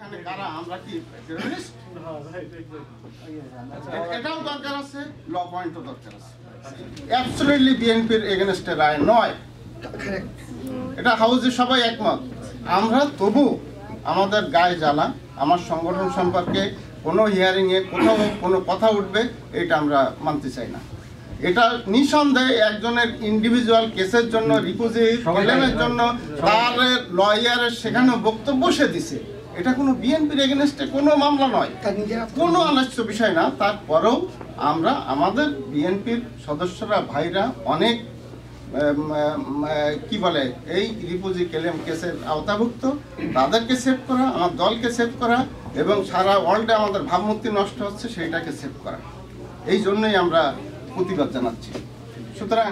এখানে কারা? আমরা কি terrorist? এটাও দরকার আছে ল পয়েন্টও দরকার আছে। অ্যাবসলিটলি বিএনপির এগেনস্টে রায় নয়। এটা হাউজে সবাই একমত। আমরা তবু আমাদের গায়ে জ্বালা আমার সংগঠন সম্পর্কে কোনো হিয়ারিংয়ে কোথাও কোনো কথা উঠবে এটা আমরা মানতে চাই না। এটা নিঃসন্দেহে একজনের ইন্ডিভিজুয়াল কেসের জন্য রিপোজি ক্লেমের জন্য তার লয়ারের সেখানে বক্তব্য সে দিছে। এটা কোনো বিএনপির এগেনস্টে কোনো মামলা নয়। কোনো আলোচ্য বিষয় না তারপরেও আমরা আমাদের বিএনপির সদস্যরা ভাইরা অনেক কি বলে এই রিপুজি কেলেম কেসের আওতাভুক্ত। তাদেরকে সেভ করা আমার দলকে সেভ করা এবং সারা ওয়ার্ল্ডে আমাদের ভাবমূর্তি নষ্ট হচ্ছে সেইটাকে সেভ করা। এই জন্যই আমরা প্রতিবাদ জানাচ্ছি। সুতরাং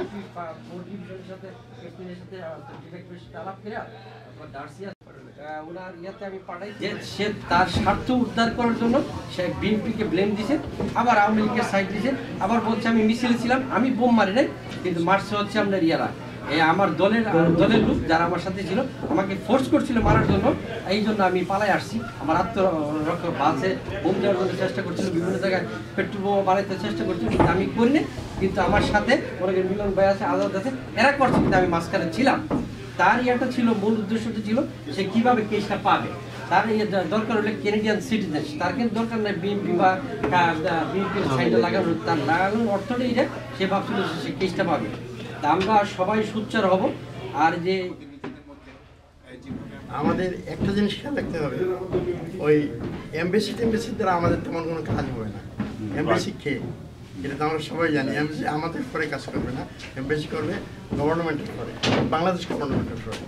যে সে তার স্বার্থ উদ্ধার করার জন্য সে বিএনপিকে ব্লেম দিছে, আবার আওয়ামী লীগের সাইড দিছে, আবার বলছে আমি ছিলাম, আমি বোম মারি নাই, কিন্তু মারছে হচ্ছে আপনার ইয়ারা। এই আমার দলের দলের লোক যারা আমার সাথে ছিল, আমাকে ফোর্স করছিল মারার জন্য, এই জন্য আমি পালাই আসছি। আমার আত্মরক্ষা বাসে বোম দেওয়ার জন্য চেষ্টা করছিল, বিভিন্ন জায়গায় পেট্রোল বোমা বানাইতে চেষ্টা করছিল, কিন্তু আমি করিনি। কিন্তু আমার সাথে করেন মিলন ভাই আছে, আজাদ আছে, এরা করছে, কিন্তু আমি মাঝখানে ছিলাম। তার ইয়েটা ছিল মূল উদ্দেশ্যটা ছিল সে কীভাবে কেসটা পাবে। তার ইয়ে দরকার হলে কেনেডিয়ান সিটিজেন তার কিন্তু দরকার নেই বিএনপি বা বিএনপির সাইডে লাগানোর। তার লাগানোর অর্থটাই যে সে ভাবছিল সে কেসটা পাবে। তা আমরা সবাই সুচ্চার হব। আর যে আমাদের একটা জিনিস খেয়াল রাখতে হবে ওই এমবেসি টেম্বেসির দ্বারা আমাদের তেমন কোনো কাজ হবে না। এমবেসি কে? এটা তো আমরা সবাই জানি এমবেসি আমাদের পরে কাজ করবে না, এমবেসি করবে গভর্নমেন্টের পরে, বাংলাদেশ গভর্নমেন্টের পরে।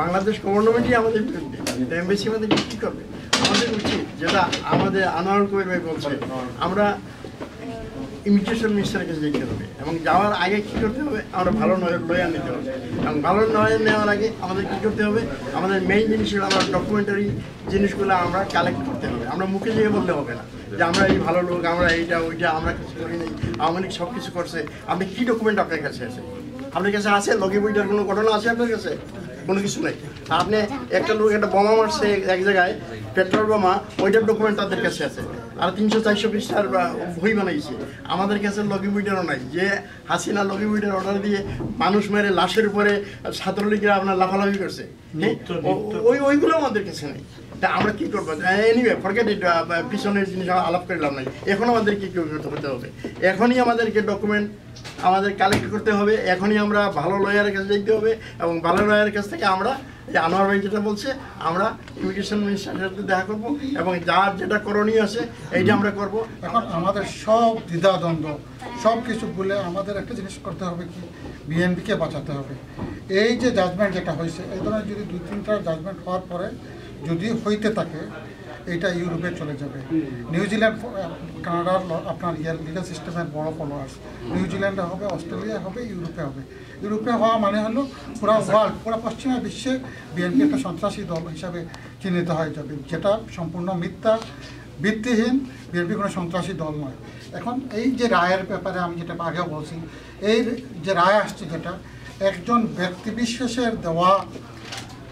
বাংলাদেশ গভর্নমেন্টই আমাদের বিরুদ্ধে এমবেসি আমাদের কী করবে? আমাদের উচিত যেটা আমাদের আনোয়ার কবির ভাই বলছে, আমরা ইমিগ্রেশন মিনিস্টারের কাছে যেতে হবে, এবং যাওয়ার আগে কী করতে হবে? আমরা ভালো লয়ার নিতে হবে। এবং ভালো লয়ার নেওয়ার আগে আমাদের কী করতে হবে? আমাদের মেইন জিনিসগুলো আমরা ডকুমেন্টারি জিনিসগুলো আমরা কালেক্ট করতে হবে। আমরা মুখে যেয়ে বললে হবে না। যে আমরা এই ভালো লোক, আমরা এইটা, ওইটা, আমরা কিছু করি নাই আওয়ামী লীগ সব কিছু করছে। আপনি কী ডকুমেন্ট আপনার কাছে আছে? আপনার কাছে আছে? লগি বইটার কোনো ঘটনা আছে আপনার কাছে? কোনো কিছু নেই। আপনি একটা লোক, একটা বোমা মারছে এক জায়গায়, পেট্রোল বোমা, ওইটার ডকুমেন্ট তাদের কাছে আছে। আর তিনশো চারশো পৃষ্ঠার বই বানাইছে। আমাদের কাছে লগি বইটারও নাই। যে হাসিনা লগি বইটার অর্ডার দিয়ে মানুষ মেরে লাশের উপরে ছাত্রলীগরা আপনার লাফালাফি করছে? ওই ওইগুলো আমাদের কাছে নেই। তা আমরা কি করব? এনিওয়ে ফরগেট ইট পিছনের জিনিস আলাপ করে লাভ নাই। এখন আমাদের কি করতে হতে হবে। এখনই আমাদেরকে ডকুমেন্ট আমাদের কালেক্ট করতে হবে। এখনই আমরা ভালো লয়ারের কাছে যেতে হবে এবং ভালো লয়ারের কাছ থেকে আমরা এই আনোয়ার ভাই যেটা বলছে আমরা ইমিগ্রেশন মিনিস্টারের সাথে দেখা করব এবং যার যেটা করণীয় আছে এইটা আমরা করব, এখন আমাদের সব দ্বিধাদ্বন্দ্ব সব কিছু বলে আমাদের একটা জিনিস করতে হবে কি? বিএনপিকে বাঁচাতে হবে। এই যে জাজমেন্ট যেটা হয়েছে, এই ধরনের যদি দুই তিনটা জাজমেন্ট হওয়ার পরে যদি হইতে থাকে, এটা ইউরোপে চলে যাবে। নিউজিল্যান্ড কানাডার আপনার ইয়ার লিগাল সিস্টেমের বড় ফলোয়ার্স নিউজিল্যান্ডে হবে অস্ট্রেলিয়া হবে ইউরোপে হবে। ইউরোপে হওয়া মানে হলো পুরো ওয়ার্ল্ড পুরো পশ্চিমা বিশ্বে বিএনপি একটা সন্ত্রাসী দল হিসাবে চিহ্নিত হয়ে যাবে, যেটা সম্পূর্ণ মিথ্যা। ভিত্তিহীন বিএনপি কোনো সন্ত্রাসী দল নয়। এখন এই যে রায়ের ব্যাপারে আমি যেটা আগেও বলছি এই যে রায় আসছে যেটা একজন ব্যক্তি বিশেষের দেওয়া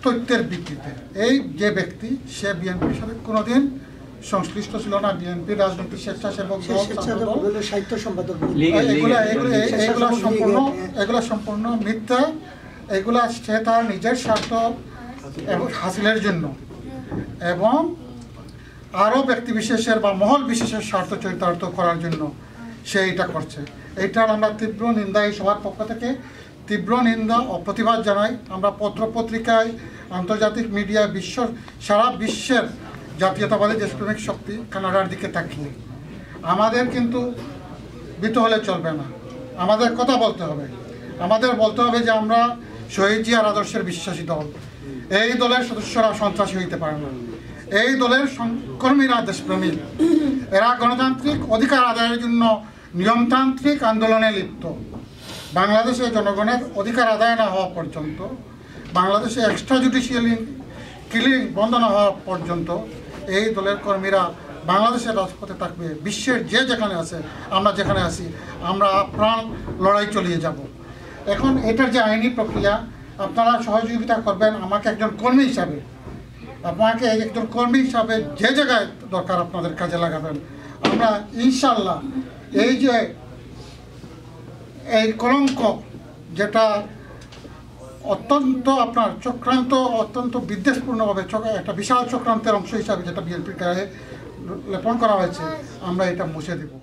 তথ্যের ভিত্তিতে এই যে ব্যক্তি সে বিএনপির সাথে কোনোদিন সংশ্লিষ্ট ছিল না। বিএনপি রাজনৈতিক স্বেচ্ছাসেবক দল সাহিত্য সম্পাদক এগুলা এগুলো এগুলো সম্পূর্ণ এগুলো সম্পূর্ণ মিথ্যা। এগুলা সে তার নিজের স্বার্থ এবং হাসিলের জন্য। এবং আরও ব্যক্তি বিশেষের বা মহল বিশেষের স্বার্থ চরিতার্থ করার জন্য সে এটা করছে। এইটার আমরা তীব্র নিন্দা এই সবার পক্ষ থেকে, তীব্র নিন্দা ও প্রতিবাদ জানাই। আমরা পত্র পত্রিকায় আন্তর্জাতিক মিডিয়ায় বিশ্ব, সারা বিশ্বের জাতীয়তাবাদী দেশপ্রেমিক শক্তি কানাডার দিকে তাকিয়ে। আমাদের কিন্তু বিত হলে চলবে না। আমাদের কথা বলতে হবে। আমাদের বলতে হবে যে আমরা শহীদ জিয়ার আদর্শের বিশ্বাসী দল। এই দলের সদস্যরা সন্ত্রাসী হইতে পারে না। এই দলের কর্মীরা দেশপ্রেমী। এরা গণতান্ত্রিক অধিকার আদায়ের জন্য নিয়মতান্ত্রিক আন্দোলনে লিপ্ত। বাংলাদেশে জনগণের অধিকার আদায় না হওয়া পর্যন্ত, বাংলাদেশে এক্সট্রা জুডিশিয়ালি কিলিং বন্ধ না হওয়া পর্যন্ত এই দলের কর্মীরা বাংলাদেশের রাজপথে থাকবে। বিশ্বের যে যেখানে আছে, আমরা যেখানে আছি, আমরা প্রাণ লড়াই চালিয়ে যাব। এখন এটার যে আইনি প্রক্রিয়া, আপনারা সহযোগিতা করবেন আমাকে একজন কর্মী হিসাবে। আপনাকে একজন কর্মী হিসাবে যে জায়গায় দরকার আপনাদের কাজে লাগাবেন, আমরা ইনশাল্লাহ এই যে এই কলঙ্ক যেটা অত্যন্ত আপনার চক্রান্ত, অত্যন্ত বিদ্বেষপূর্ণভাবে একটা বিশাল চক্রান্তের অংশ হিসাবে যেটা বিএনপির গায়ে লেপন করা হয়েছে, আমরা এটা মুছে দেবো।